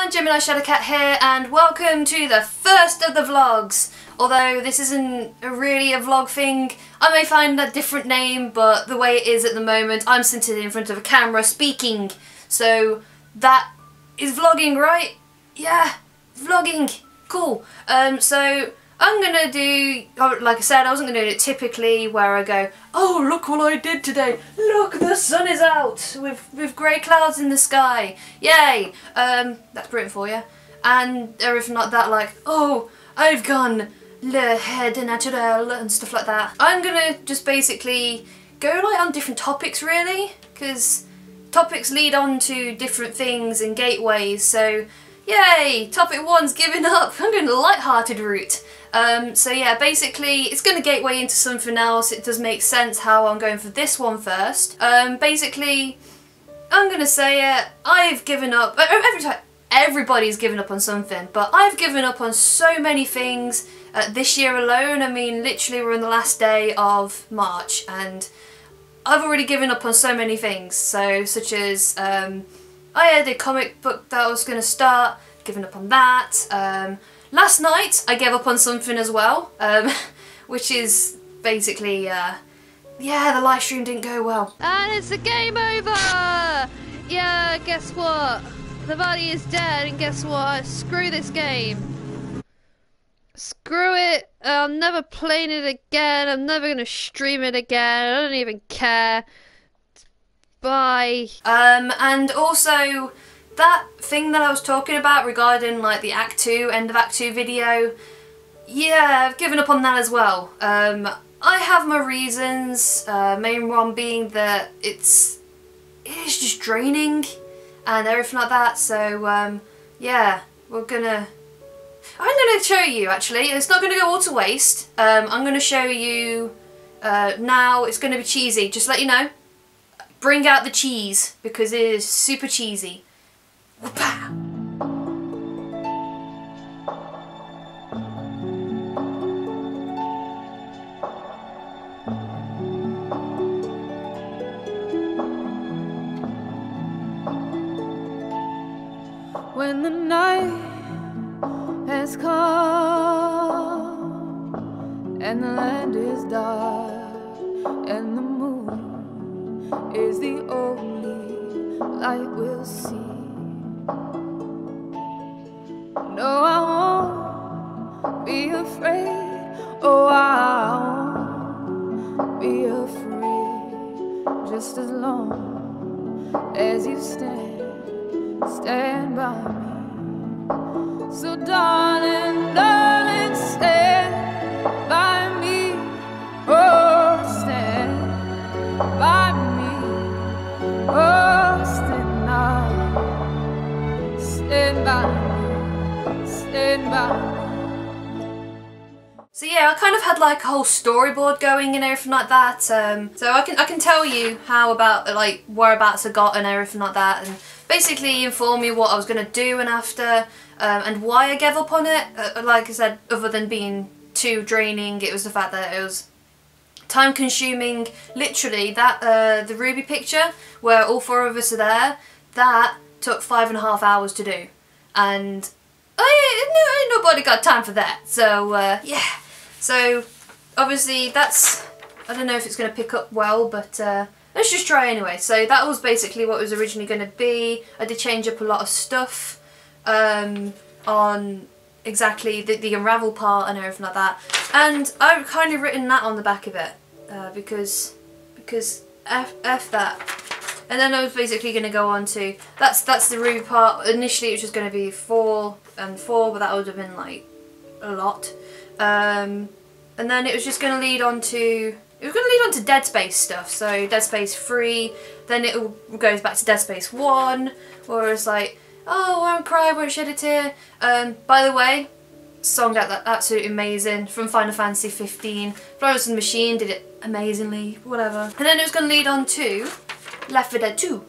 everyone, Gemini Shadowcat here and welcome to the first of the vlogs. Although this isn't really a vlog thing, I may find a different name but the way it is at the moment I'm sitting in front of a camera speaking. So that is vlogging right? Yeah, vlogging. Cool. Um, so I'm gonna do, oh, like I said, I wasn't gonna do it typically where I go, oh look what I did today, look the sun is out with, with grey clouds in the sky, yay, um, that's Britain for you, and everything like that, like, oh, I've gone le head naturel and stuff like that. I'm gonna just basically go like on different topics really, because topics lead on to different things and gateways, so yay, topic one's giving up, I'm going the light-hearted route. Um, so yeah, basically it's going to gateway into something else. It does make sense how I'm going for this one first. Um, basically, I'm going to say it. I've given up. Every time, everybody's given up on something, but I've given up on so many things uh, this year alone. I mean, literally we're on the last day of March and I've already given up on so many things. So, such as um, I had a comic book that I was going to start, given up on that. Um, Last night I gave up on something as well, um, which is basically, uh, yeah, the live stream didn't go well. And it's a game over! Yeah, guess what? The body is dead, and guess what? Screw this game. Screw it. I'm never playing it again. I'm never going to stream it again. I don't even care. Bye. Um, and also, that thing that I was talking about regarding like the Act 2, end of Act 2 video, yeah, I've given up on that as well. Um, I have my reasons, uh, main one being that it's, it's just draining and everything like that, so um, yeah, we're gonna, I'm gonna show you actually, it's not gonna go all to waste, um, I'm gonna show you uh, now, it's gonna be cheesy, just let you know, bring out the cheese because it is super cheesy. When the night has come and the land is dark and the is the only light we'll see. No, I won't be afraid. Oh, I won't be afraid. Just as long as you stand, stand by me. So, darling, darling, Stand by. So yeah, I kind of had like a whole storyboard going and everything like that. Um, so I can I can tell you how about like whereabouts I got and everything like that, and basically inform you what I was gonna do and after, um, and why I gave up on it. Uh, like I said, other than being too draining, it was the fact that it was time consuming. Literally, that uh, the RWBY picture where all four of us are there, that took five and a half hours to do, and I ain't, nobody got time for that. So uh, yeah, so obviously that's, I don't know if it's going to pick up well, but uh, let's just try anyway. So that was basically what was originally going to be. I did change up a lot of stuff um, on exactly the, the unravel part and everything like that. And I've kind of written that on the back of it uh, because, because F, F that. And then I was basically going to go on to, that's that's the RWBY part. Initially it was just going to be four and four, but that would have been like a lot. Um, and then it was just going to lead on to, it was going to lead on to Dead Space stuff. So Dead Space 3, then it goes back to Dead Space 1, where it's like, oh, I'm crying, won't shed a tear. Um, by the way, song out that absolutely amazing from Final Fantasy 15. Florence and the Machine did it amazingly, whatever. And then it was going to lead on to Left 4 Dead 2.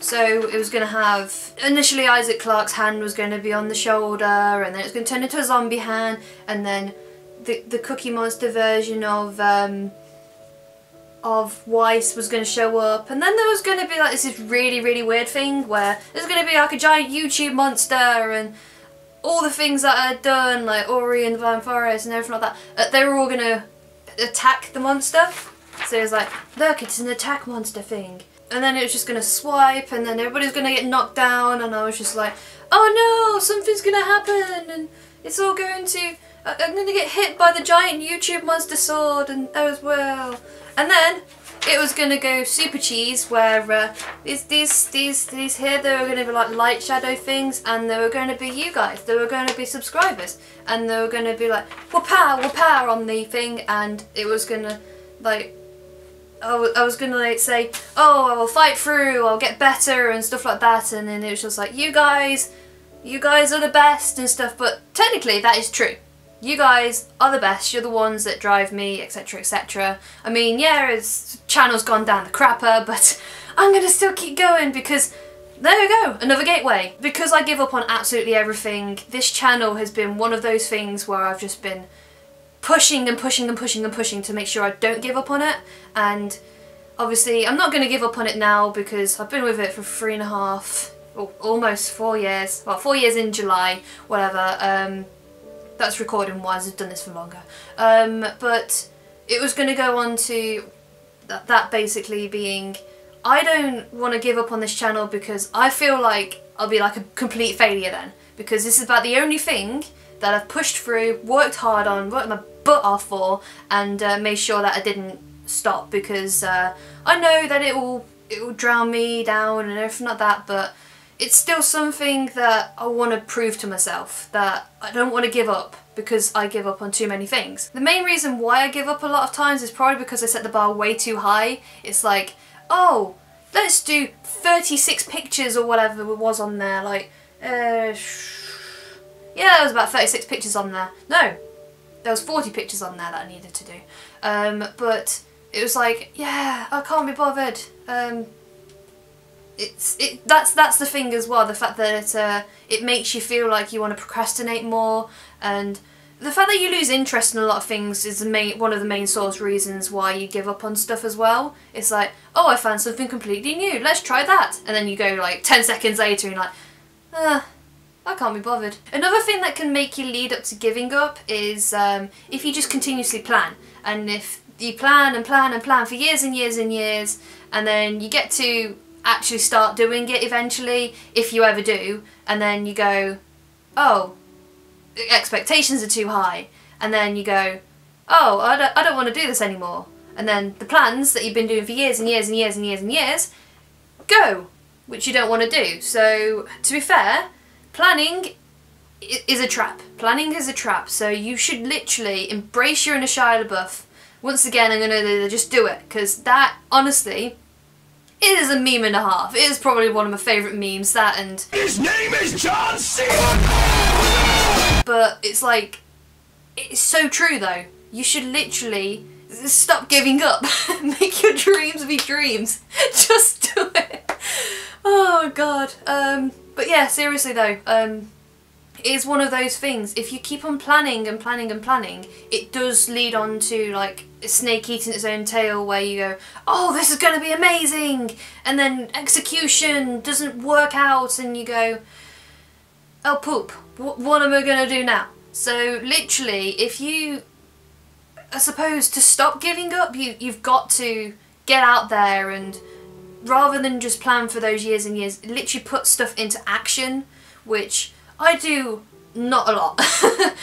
So it was going to have, initially Isaac Clarke's hand was going to be on the shoulder and then it's going to turn into a zombie hand and then the, the Cookie Monster version of, um, of Weiss was going to show up, and then there was going to be like this is really really weird thing where there's going to be like a giant YouTube monster and all the things that had done, like Ori and the Blind Forest and everything like that, they were all going to attack the monster. So it was like, look, it's an attack monster thing. And then it was just to swipe, and then everybody's to get knocked down, and I was just like, oh no, something's to happen, and it's all going to, I- I'm to get hit by the giant YouTube monster sword, and as well. And then it was to go super cheese, where uh, these these these these here they were to be like light shadow things, and they were to be you guys. They were to be subscribers, and they were to be like whoop-pow, whoop-pow on the thing, and it was to like I was gonna like say, oh, I will fight through, I'll get better and stuff like that, and then it was just like, you guys, you guys are the best and stuff. But technically, that is true. You guys are the best. You're the ones that drive me, etc., etc. I mean, yeah, his channel's gone down the crapper, but I'm gonna still keep going because there you go, another gateway. Because I give up on absolutely everything, this channel has been one of those things where I've just been pushing and pushing and pushing and pushing to make sure I don't give up on it. And obviously, I'm not going to give up on it now because I've been with it for three and a half, or almost four years. Well, four years in July, whatever. Um, that's recording wise. I've done this for longer. Um, but it was going to go on to that, that basically being I don't want to give up on this channel because I feel like I'll be like a complete failure then. Because this is about the only thing that I've pushed through, worked hard on, worked my butt off for, and uh, made sure that I didn't stop because uh, I know that it will it will drown me down and everything like that, but it's still something that I want to prove to myself that I don't want to give up because I give up on too many things. The main reason why I give up a lot of times is probably because I set the bar way too high. It's like, oh, let's do 36 pictures or whatever it was on there. Like, uh, yeah, there was about 36 pictures on there. No, there was 40 pictures on there that I needed to do. Um, but it was like, yeah, I can't be bothered. Um, it's it that's that's the thing as well. The fact that it uh, it makes you feel like you want to procrastinate more, and the fact that you lose interest in a lot of things is the main one of the main source reasons why you give up on stuff as well. It's like, oh, I found something completely new. Let's try that, and then you go like ten seconds later and you're like, ah. I can't be bothered. Another thing that can make you lead up to giving up is um, if you just continuously plan. And if you plan and plan and plan for years and years and years, and then you get to actually start doing it eventually, if you ever do, and then you go, oh, expectations are too high, and then you go, oh, I don't, I don't want to do this anymore. And then the plans that you've been doing for years and years and years and years and years go, which you don't want to do. So, to be fair, planning is a trap. Planning is a trap. So you should literally embrace your inner Shia LaBeouf. Once again, I'm gonna just do it because that, honestly, it is a meme and a half. It is probably one of my favourite memes. That and His name is John C. but it's like it's so true though. You should literally stop giving up. Make your dreams be dreams. Just do it. Oh god. Um but yeah, seriously though, um it is one of those things. If you keep on planning and planning and planning, it does lead on to like a snake eating its own tail where you go, oh, this is going to be amazing. And then execution doesn't work out and you go, oh poop, Wh- what am I going to do now? So literally, if you, I suppose to stop giving up, you, you've got to get out there and rather than just plan for those years and years, literally put stuff into action, which I do not a lot.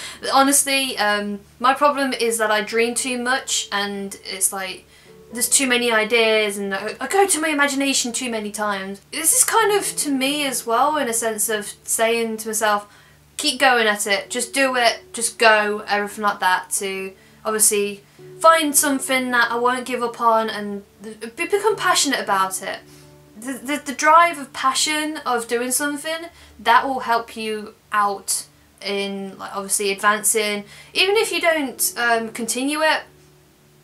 Honestly, um, my problem is that I dream too much and it's like there's too many ideas and I go to my imagination too many times. This is kind of to me as well in a sense of saying to myself, keep going at it, just do it, just go, everything like that to obviously find something that I won't give up on and be- become passionate about it. The, the, the drive of passion of doing something that will help you out in like obviously advancing. Even if you don't um, continue it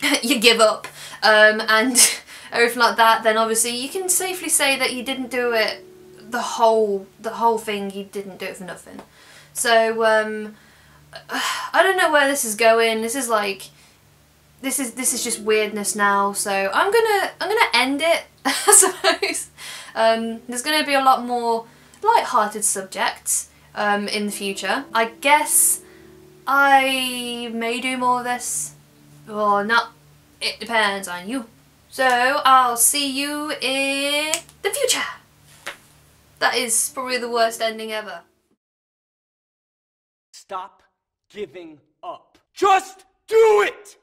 you give up. Um, and everything like that then obviously you can safely say that you didn't do it the whole the whole thing you didn't do it for nothing. So um, I don't know where this is going this is like this is this is just weirdness now. So I'm gonna I'm gonna end it. I suppose. Um, there's gonna be a lot more light-hearted subjects um, in the future. I guess I may do more of this or not. It depends on you. So I'll see you in the future. That is probably the worst ending ever. Stop giving up. Just do it!